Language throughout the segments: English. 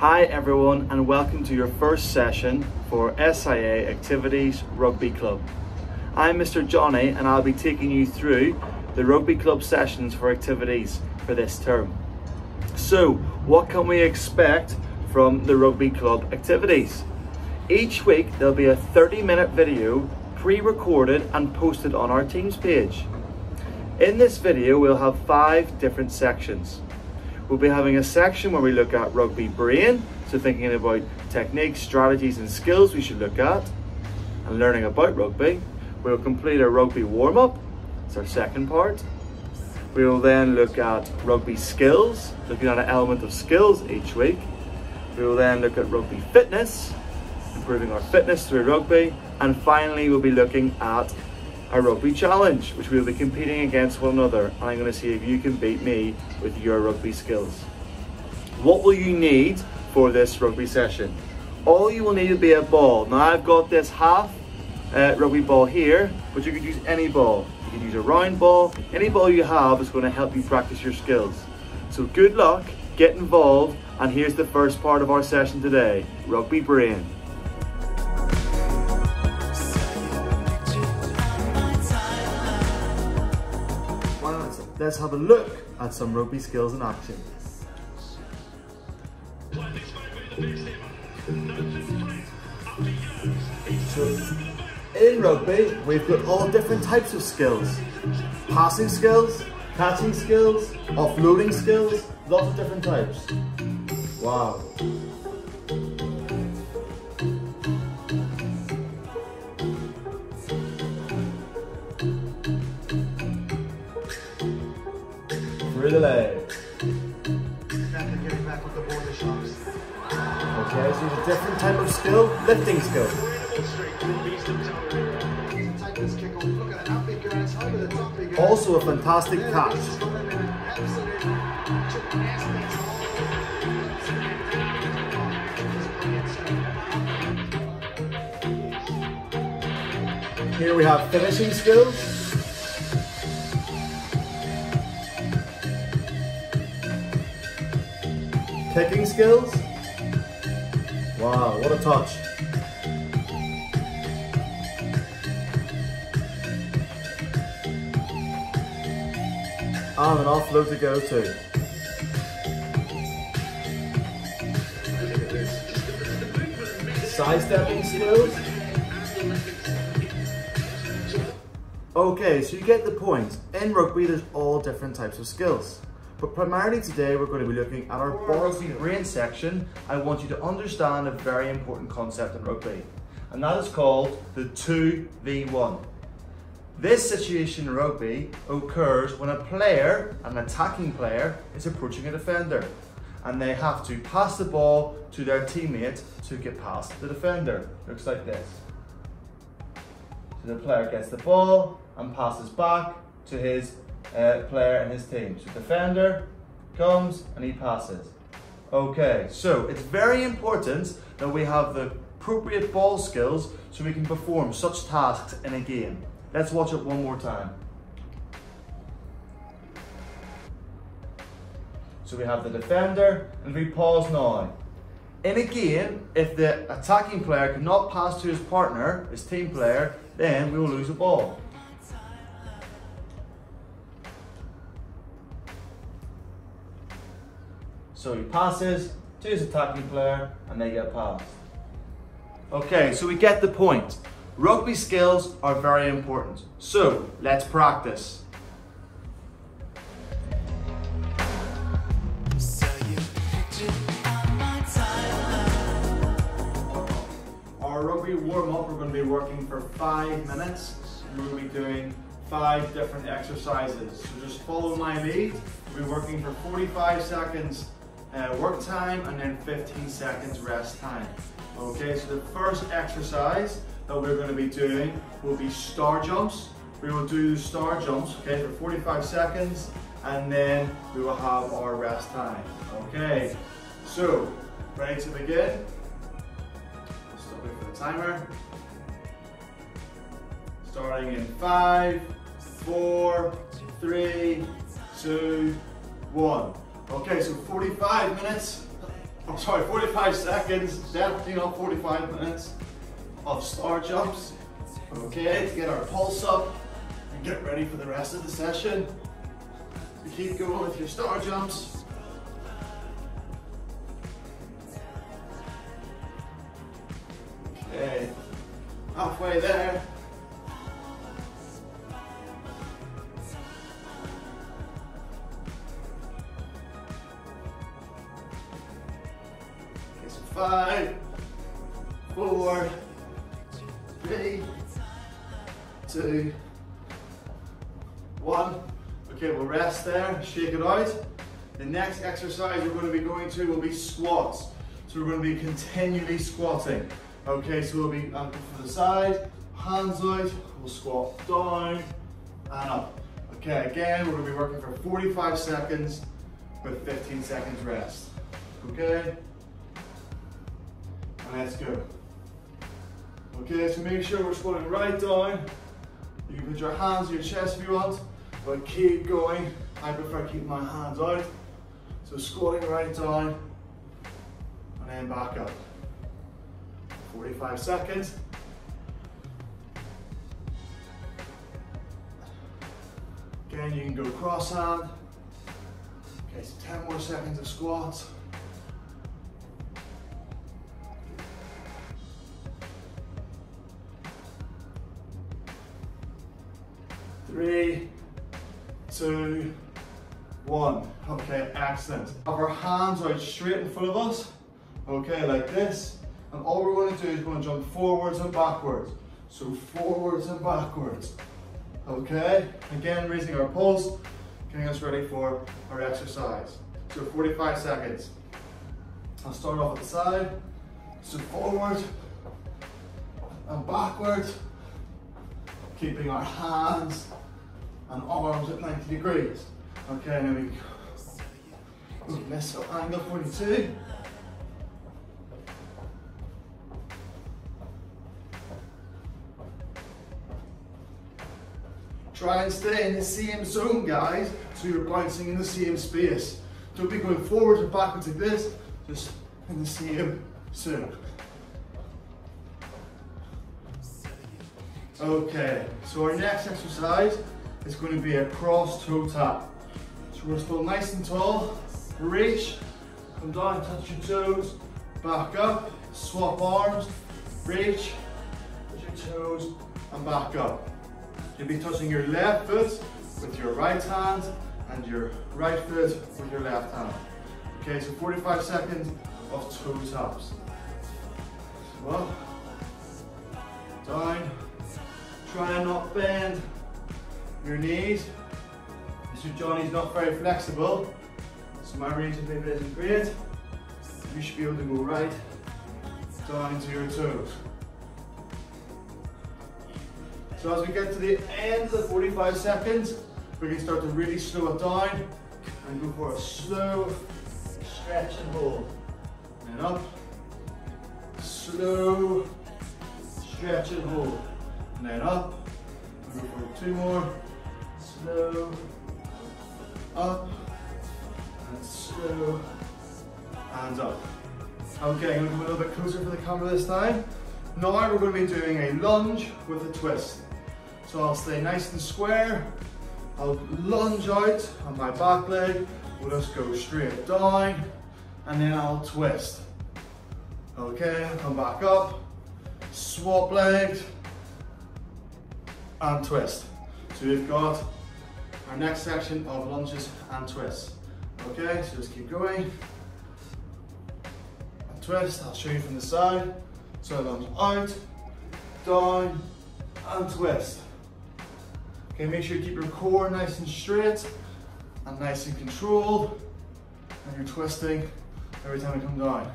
Hi everyone and welcome to your first session for SIA Activities Rugby Club. I'm Mr Johnny and I'll be taking you through the rugby club sessions for activities for this term. So what can we expect from the rugby club activities? Each week there'll be a 30 minute video pre-recorded and posted on our Teams page. In this video we'll have five different sections. We'll be having a section where we look at rugby brain, so thinking about techniques, strategies and skills we should look at and learning about rugby. We'll complete a rugby warm-up, it's our second part. We will then look at rugby skills, looking at an element of skills each week. We will then look at rugby fitness, improving our fitness through rugby. And finally, we'll be looking at a rugby challenge, which we'll be competing against one another. And I'm going to see if you can beat me with your rugby skills. What will you need for this rugby session? All you will need will be a ball. Now I've got this half uh, rugby ball here, but you could use any ball. You can use a round ball. Any ball you have is going to help you practice your skills. So good luck, get involved, and here's the first part of our session today, Rugby Brain. Let's have a look at some rugby skills in action. In rugby, we've got all different types of skills. Passing skills, catching skills, offloading skills, lots of different types. Wow. Through the. Okay, so it's a different type of skill, lifting skill. Also a fantastic catch. Here we have finishing skills. Kicking skills. Wow, what a touch. And an offload to go to. Sidestepping skills. Okay, so you get the point. In rugby, there's all different types of skills. But primarily today, we're going to be looking at our ballsy brain section. I want you to understand a very important concept in rugby, and that is called the 2v1. This situation in rugby occurs when a player, an attacking player, is approaching a defender and they have to pass the ball to their teammate to get past the defender. Looks like this. So the player gets the ball and passes back to his uh, player and his team. So defender comes and he passes. Okay, so it's very important that we have the appropriate ball skills so we can perform such tasks in a game. Let's watch it one more time. So we have the defender and we pause now. In a game, if the attacking player cannot pass to his partner, his team player, then we will lose a ball. So he passes to his attacking player and they get passed. Okay, so we get the point. Rugby skills are very important. So let's practice. Our rugby warm up, we're going to be working for five minutes. We're going to be doing five different exercises. So just follow my lead. We'll be working for 45 seconds uh, work time and then 15 seconds rest time. Okay, so the first exercise that we're going to be doing will be star jumps. We will do star jumps, okay, for 45 seconds and then we will have our rest time. Okay, so ready to begin? Stop it for the timer. Starting in five, four, three, two, one. Okay, so 45 minutes I'm sorry, 45 seconds, definitely not 45 minutes of star jumps. Okay, to get our pulse up and get ready for the rest of the session. You keep going with your star jumps. Okay, halfway there. Five, four, three, two, one. Okay, we'll rest there, shake it out. The next exercise we're going to be going to will be squats. So we're going to be continually squatting. Okay, so we'll be um, for the side, hands out, we'll squat down and up. Okay, again, we're to be working for 45 seconds with 15 seconds rest. Okay? Let's go. Okay, so make sure we're squatting right down. You can put your hands on your chest if you want, but keep going. I prefer keeping my hands out. So squatting right down and then back up. 45 seconds. Again, you can go cross hand. Okay, so 10 more seconds of squats. Three, two, one. Okay, excellent. Have our hands out straight in front of us. Okay, like this. And all we're going to do is we're going to jump forwards and backwards. So forwards and backwards. Okay, again raising our pulse, getting us ready for our exercise. So 45 seconds. I'll start off at the side. So forward and backwards. Keeping our hands and arms at 90 degrees. Okay, now we go. Ooh, miss angle 42. Try and stay in the same zone, guys, so you're bouncing in the same space. Don't be going forwards and backwards like this, just in the same zone. Okay, so our next exercise is going to be a cross toe tap. So we're still nice and tall, reach, come down, touch your toes, back up, swap arms, reach, touch your toes, and back up. You'll be touching your left foot with your right hand and your right foot with your left hand. Okay, so 45 seconds of toe taps. Well, down, try and not bend your knees. Mr. Johnny's not very flexible, so my range of movement isn't great. You should be able to go right down to your toes. So as we get to the end of the 45 seconds, we can start to really slow it down and go for a slow stretch and hold. And up, slow stretch and hold. And then up, and go for two more, slow, up, and slow, and up. Okay, I'm to come a little bit closer for the camera this time. Now we're going to be doing a lunge with a twist. So I'll stay nice and square. I'll lunge out on my back leg. We'll just go straight down and then I'll twist. Okay, come back up, swap legs and twist. So we've got our next section of lunges and twists. Okay, so just keep going. And twist, I'll show you from the side. So lunge out, down, and twist. Okay, make sure you keep your core nice and straight and nice and controlled. And you're twisting every time you come down.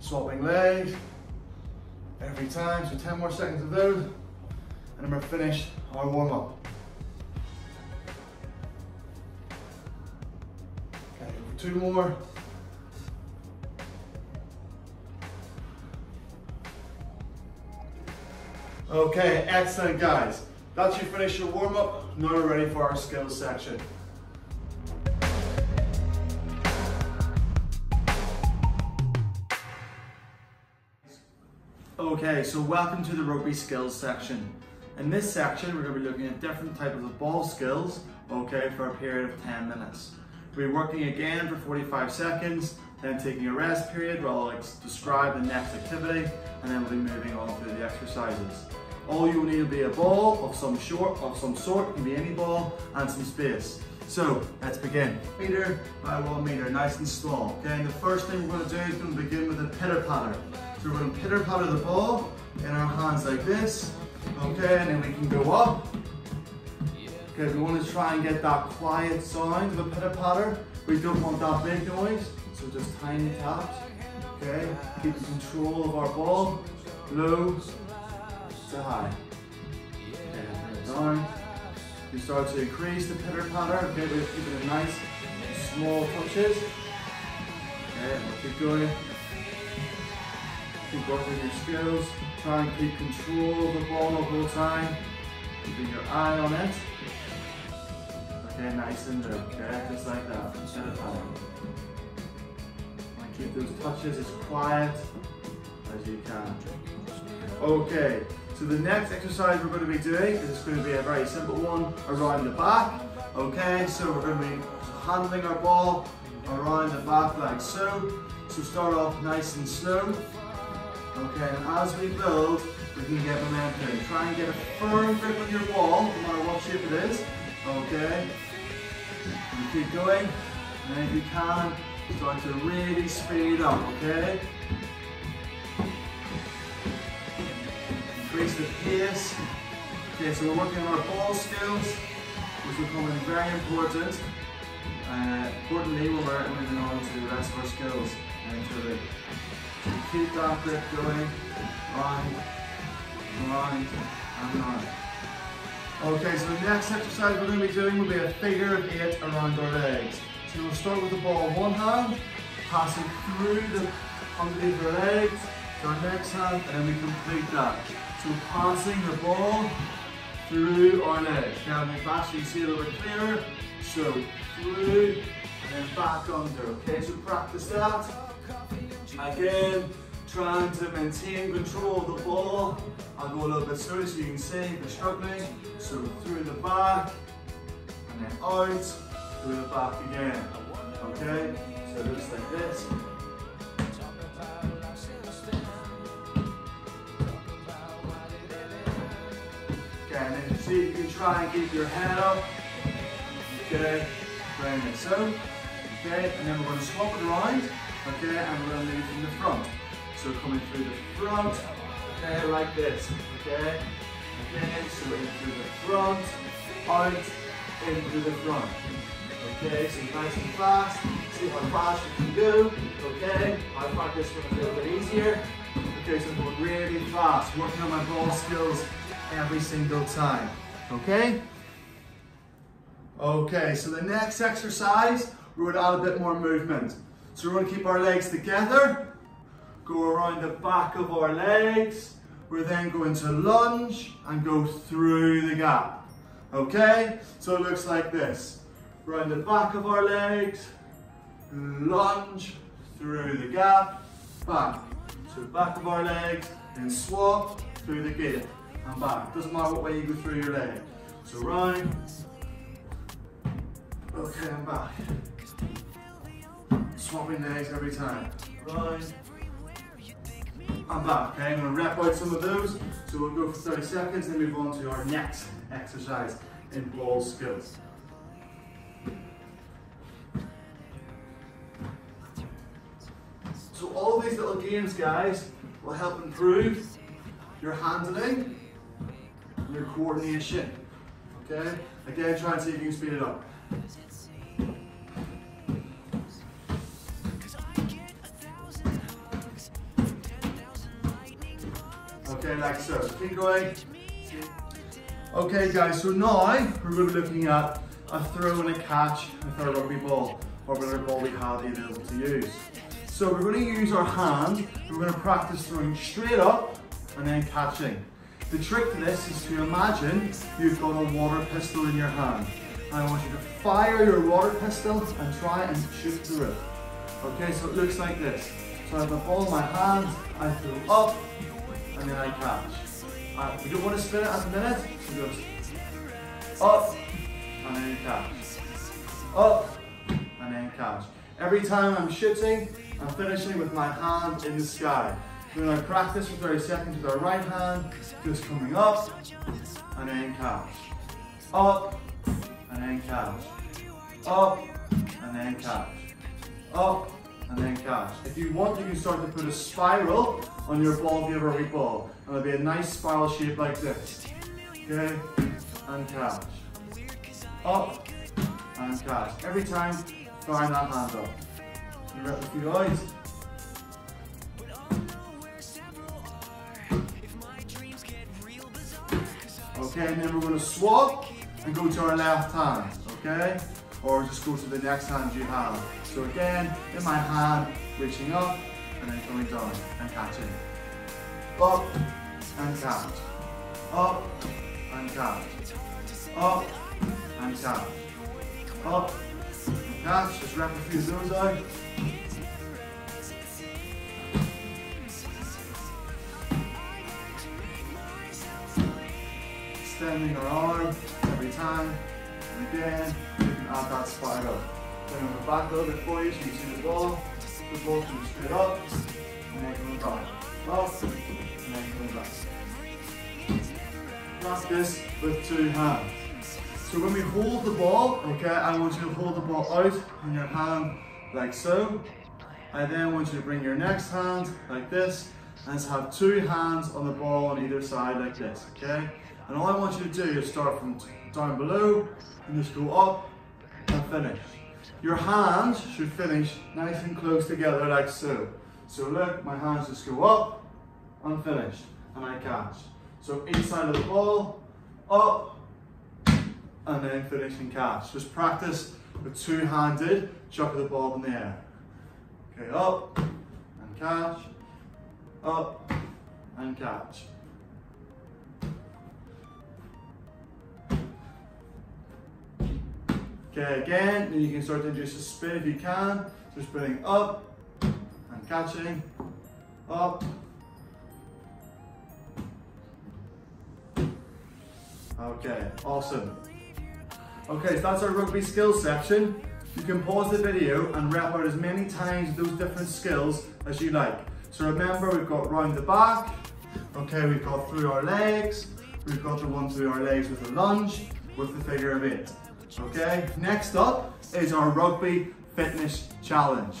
Swapping legs every time, so 10 more seconds of those. And then we're finished our warm up. Okay, two more. Okay, excellent guys. That's you finish your warm up. Now we're ready for our skills section. Okay, so welcome to the rugby skills section. In this section, we're going to be looking at different types of ball skills, okay, for a period of 10 minutes. We'll be working again for 45 seconds, then taking a rest period while I'll describe the next activity, and then we'll be moving on through the exercises. All you'll need will be a ball of some sort, of some sort, it can be any ball, and some space. So let's begin. Meter by one meter, nice and small. Okay, and the first thing we're going to do is going to begin with a pitter patter. So we're going to pitter patter the ball in our hands like this. Okay, and then we can go up. Okay, we want to try and get that quiet sound of a pitter patter. We don't want that big noise, so just tiny taps. Okay, keep control of our ball, low to high. Okay, down. You start to increase the pitter patter, okay, we're keeping it nice, small touches. Okay, we'll keep going. Keep working your skills. Try and keep control of the ball the whole time. Keeping your eye on it. Okay, nice and low, okay, just like that. And keep those touches as quiet as you can. Okay, so the next exercise we're going to be doing is going to be a very simple one around the back. Okay, so we're going to be handling our ball around the back like so. So start off nice and slow. Okay, and as we build, we can get momentum. Try and get a firm grip on your ball, no matter what shape it is. Okay, and keep going. And if you can, start to really speed up, okay? increase the pace. Okay, so we're working on our ball skills, which will come in very important. Uh, importantly, we're moving on to the rest of our skills. Keep that grip going, round, round, and round. Okay, so the next exercise we're going to be doing will be a figure of eight around our legs. So we'll start with the ball in one hand, passing through the underneath our legs, to our next hand, and then we complete that. So passing the ball through our legs. Now so you see a little bit clearer. So through and then back under. Okay, so practice that. Again, trying to maintain control of the ball. I'll go a little bit slower so you can see if you're struggling. So through the back and then out, through the back again. Okay, so it looks like this. Okay, and then you see you can try and keep your head up. Okay, bring it So, okay, and then we're going to swap it around. Okay, and we're to lead from the front. So coming through the front, okay, like this. Okay, okay, so in through the front, out, in through the front. Okay, so nice and fast. See how fast you can go. Okay, I find this one a little bit easier. Okay, so I'm going really fast, working on my ball skills every single time. Okay? Okay, so the next exercise, we're going to add a bit more movement. So we're going to keep our legs together, go around the back of our legs. We're then going to lunge and go through the gap. Okay? So it looks like this. Around the back of our legs, lunge through the gap, back. So back of our legs, and swap through the gate and back. Doesn't matter what way you go through your leg. So round, okay, and back. Swapping legs every time. Right. I'm back. Okay, I'm to rep out some of those. So we'll go for 30 seconds and move on to our next exercise in ball skills. So all these little games, guys, will help improve your handling your coordination. Okay? Again, try and see if you can speed it up. Okay, like so. Keep going. Okay, guys, so now we're going to be looking at a throw and a catch with our rugby ball, or whatever ball we have available to use. So we're going to use our hand, we're going to practice throwing straight up and then catching. The trick to this is to imagine you've got a water pistol in your hand. I want you to fire your water pistol and try and shoot through it. Okay, so it looks like this. So I have the ball in my hand, I throw up, and then I catch. Uh, we don't want to spin it at the minute, so goes up, and then catch. Up, and then catch. Every time I'm shooting, I'm finishing with my hand in the sky. When I practice for 30 seconds with our right hand, just coming up, and then catch. Up, and then catch. Up, and then catch. Up, and then catch. If you want, you can start to put a spiral on your ball if you a rugby ball. And it'll be a nice spiral shape like this. Okay, and catch. Up, and catch. Every time, find that hand up. You rep a few eyes. Okay, and then we're going to swap and go to our left hand, okay? Or just go to the next hand you have. So again, in my hand, reaching up and then coming down and catching. Up and catch. Up and catch. Up and catch. Up and catch. Just wrap a few of those out. Extending our arm every time. And again, can add that spiral. Then on the back a little bit for you so you can see the ball. The ball comes straight up, and then coming back. Up, and then coming back. Practice with two hands. So when we hold the ball, okay, I want you to hold the ball out in your hand like so. I then want you to bring your next hand like this and just have two hands on the ball on either side like this, okay? And all I want you to do is start from down below and just go up finish. Your hands should finish nice and close together like so. So look, my hands just go up I'm finished, and I catch. So inside of the ball, up, and then finish and catch. Just practice with two-handed chuck the ball in the air. Okay, up and catch, up and catch. Okay, again, then you can start to introduce a spin if you can. So spinning up and catching, up. Okay, awesome. Okay, so that's our rugby skills section. You can pause the video and rep out as many times those different skills as you like. So remember, we've got round the back, okay, we've got through our legs, we've got the one through our legs with a lunge, with the figure of eight. Okay, next up is our rugby fitness challenge.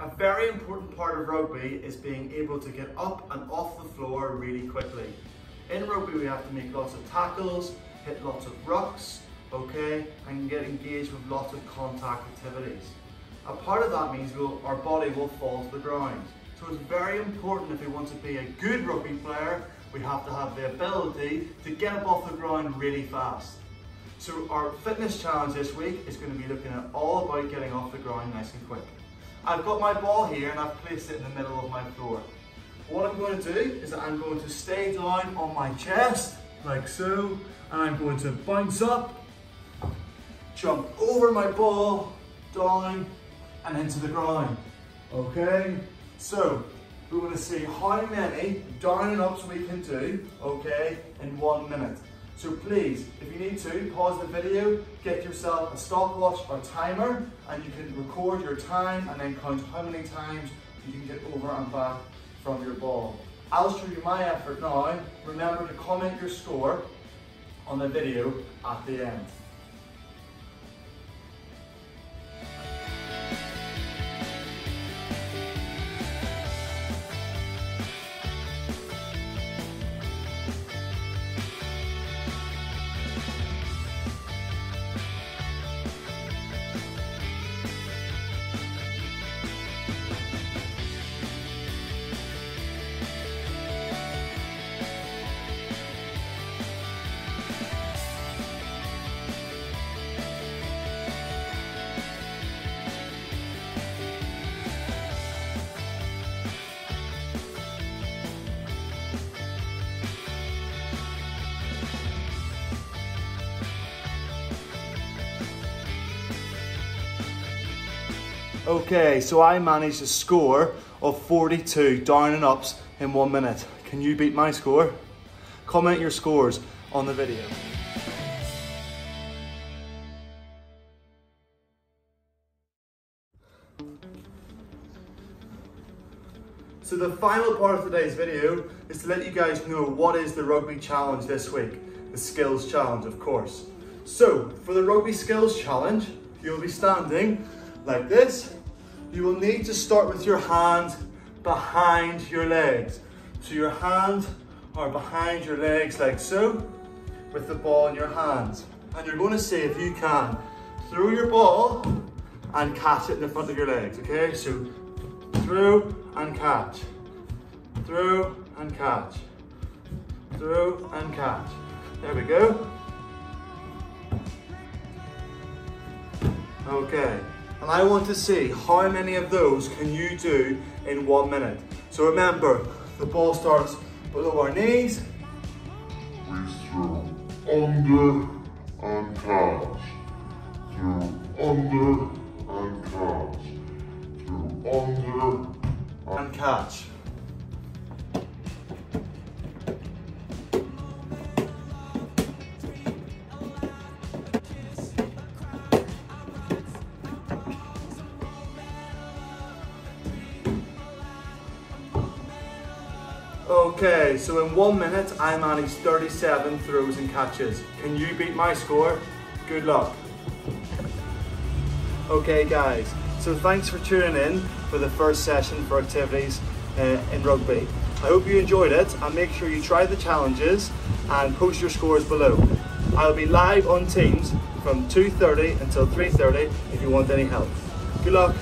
A very important part of rugby is being able to get up and off the floor really quickly. In rugby we have to make lots of tackles, hit lots of rucks, okay, and get engaged with lots of contact activities. A part of that means we'll, our body will fall to the ground. So it's very important if we want to be a good rugby player, we have to have the ability to get up off the ground really fast. So our fitness challenge this week is going to be looking at all about getting off the ground nice and quick. I've got my ball here and I've placed it in the middle of my floor. What I'm going to do is that I'm going to stay down on my chest, like so, and I'm going to bounce up, jump over my ball, down, and into the ground. Okay? So, we want to see how many down and ups we can do, okay, in one minute. So please, if you need to, pause the video, get yourself a stopwatch or timer, and you can record your time and then count how many times you can get over and back from your ball. I'll show you my effort now. Remember to comment your score on the video at the end. Okay, so I managed a score of 42 down and ups in one minute. Can you beat my score? Comment your scores on the video. So the final part of today's video is to let you guys know what is the rugby challenge this week. The skills challenge, of course. So for the rugby skills challenge, you'll be standing like this. You will need to start with your hand behind your legs. So your hand are behind your legs like so, with the ball in your hands. And you're going to see if you can throw your ball and catch it in the front of your legs, okay? So through and catch, through and catch, through and catch. There we go. Okay, and I want to see how many of those can you do in one minute. So remember, the ball starts below our knees. We throw under and catch. Through under and catch. Through under and catch. Okay, so in one minute I managed 37 throws and catches. Can you beat my score? Good luck. Okay guys, so thanks for tuning in for the first session for activities uh, in rugby. I hope you enjoyed it and make sure you try the challenges and post your scores below. I'll be live on Teams from 2.30 until 3.30 if you want any help. Good luck.